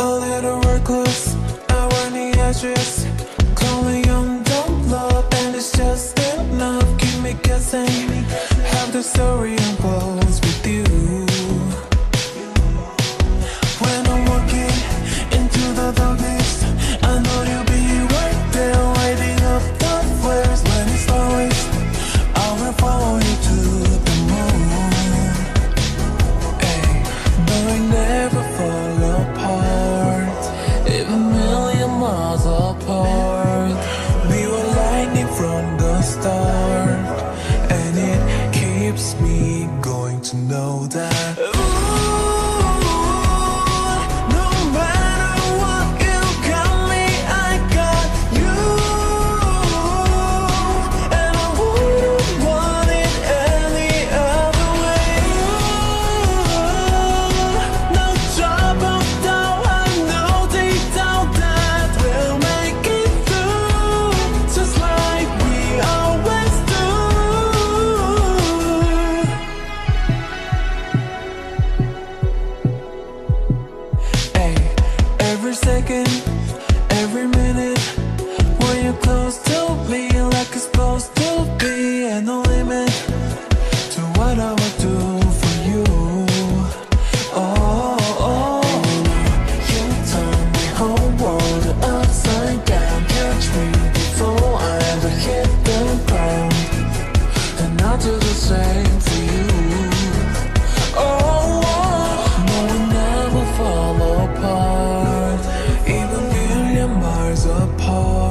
a little reckless. I want the address. Call me on don't love, and it's just enough. Keep me guessing. Have the story unfolds with you. start And it keeps me going to know that second, every minute. When you're close to me, like it's supposed to. apart.